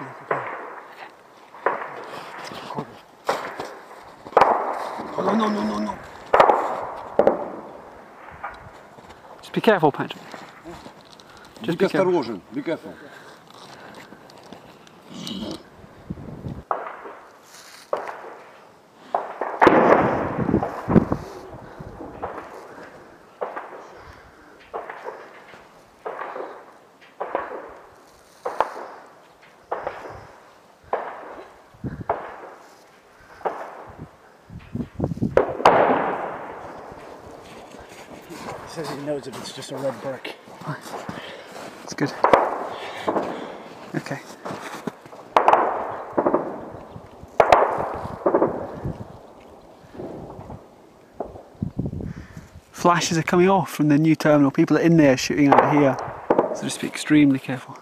you. Oh, no, no, no, no, no. Just be careful, Patrick. Just be, be careful. Be careful. Says he knows if it's just a red brick. It's good. Okay. Flashes are coming off from the new terminal. People are in there shooting out here. So just be extremely careful.